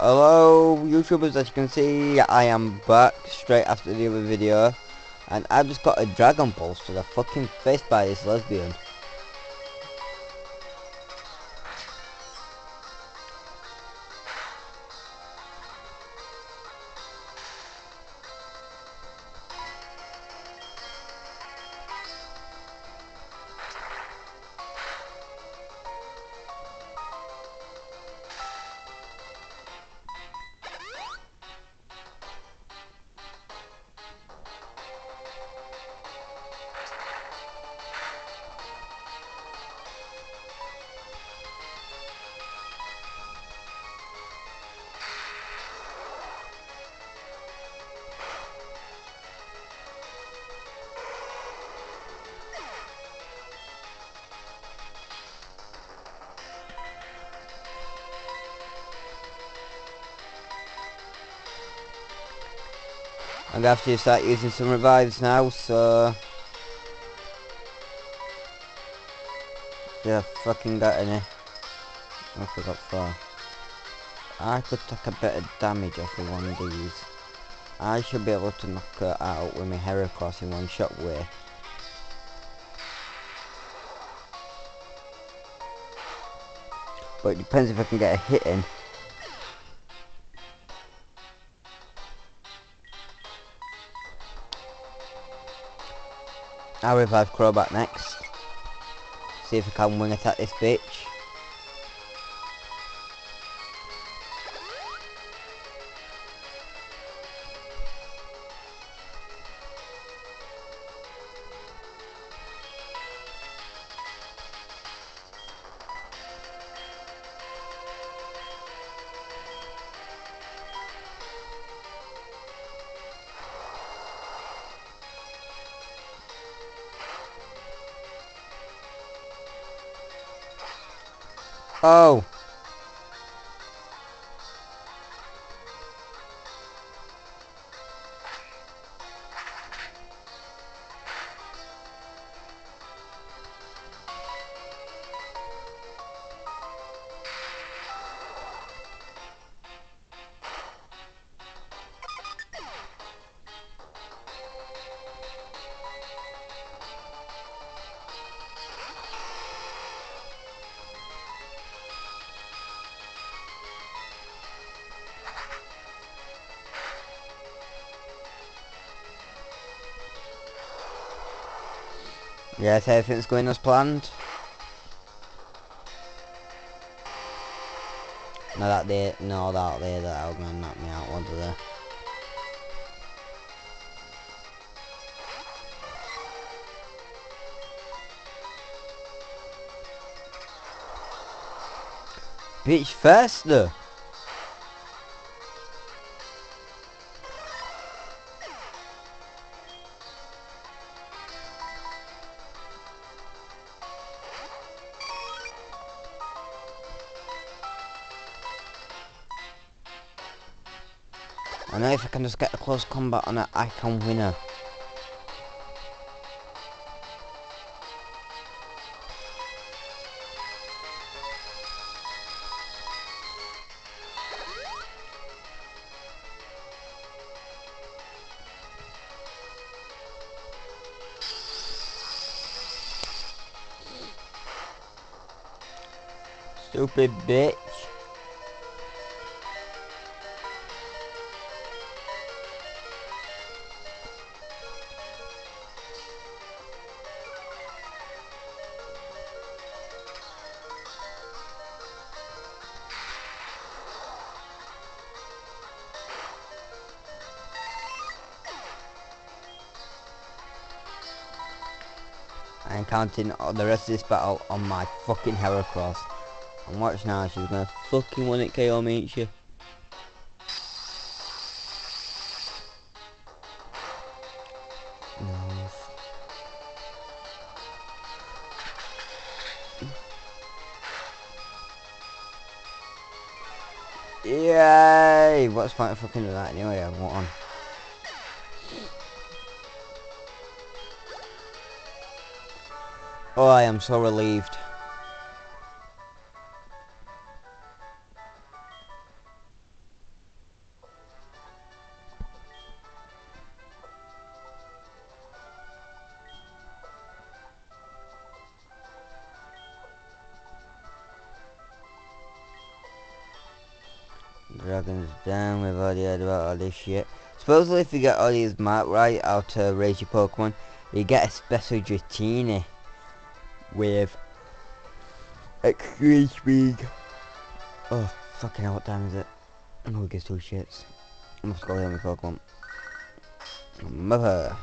Hello YouTubers, as you can see I am back straight after the other video and I just got a Dragon Pulse to the fucking face by this lesbian. I'm gonna have to start using some revives now, so... Yeah, fucking got any. I forgot far. I could take a bit of damage off of one of these. I should be able to knock her out with my Heracross in one shot way. But it depends if I can get a hit in. I'll revive Crobat next. See if I can wing attack this bitch. Oh. Yes, everything's going as planned. No, that there, no, that there, that are gonna knock me out, under there. Bitch faster! I know if I can just get a close combat on it, I can win her. Stupid bitch. I'm counting the rest of this battle on my fucking Heracross. And watch now, she's gonna fucking one it KO me, ain't she? Yay! What's of fucking do that anyway? I want on. Oh, I am so relieved. Dragons down, we've already heard about all this shit. Supposedly if you get all these marked right, how to raise your Pokemon, you get a special Dratini with extreme speed. Oh, fucking hell, what time is it? Oh, it gives two shits. I must go heal my Pokemon. Mother.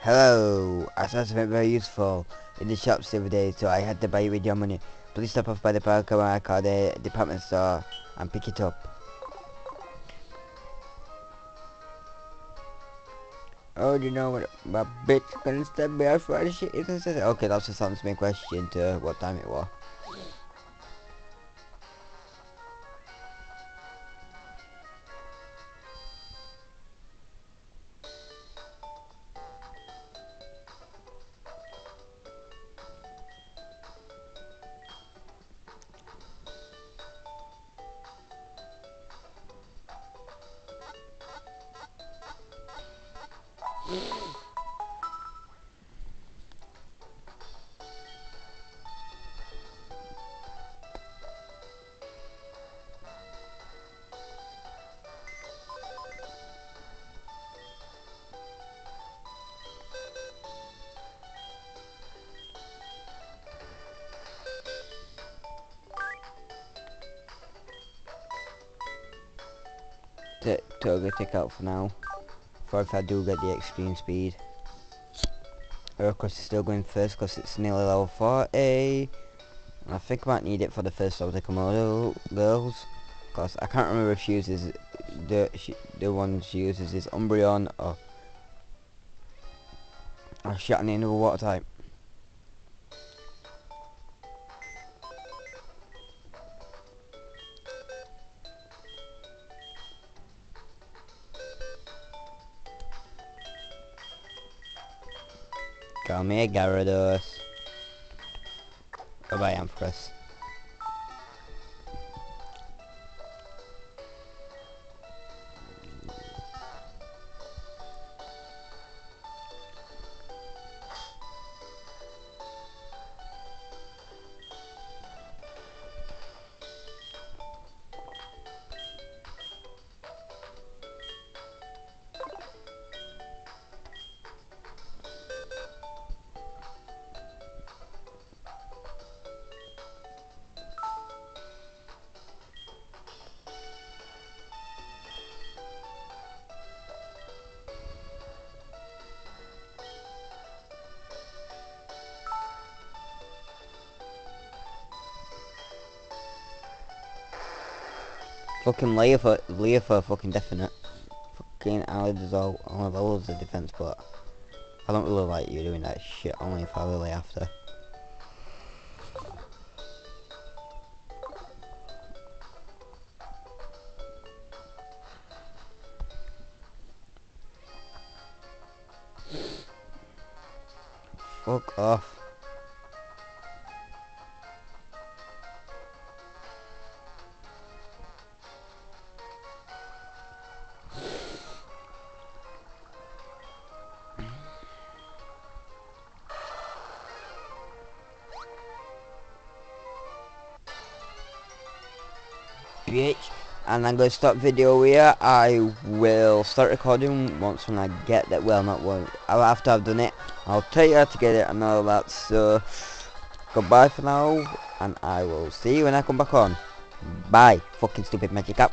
Hello, I saw something very useful in the shops the other day, so I had to buy it with your money. Please stop off by the call the uh, department store and pick it up. Oh, you know what my bitch gonna step me out for? Okay, that's just answers my question to what time it was. Togetic out for now. For if I do get the extreme speed. Heracross is still going first because it's nearly level 40. I think I might need it for the first of the Kimono girls. Because I can't remember if she uses the she, the one she uses is Umbreon or or in another water type. Come here, Gyarados. Bye-bye, Empress. Fucking Leofa, Leofa fucking definite. Fucking Ali does all, all of of the defense, but I don't really like you doing that shit, only if I really have to. Fuck off. Bitch and I'm going to stop video here. I will start recording once when I get that. Well not one. After I've done it. I'll tell you how to get it and all that so goodbye for now and I will see you when I come back on. Bye fucking stupid Magikarp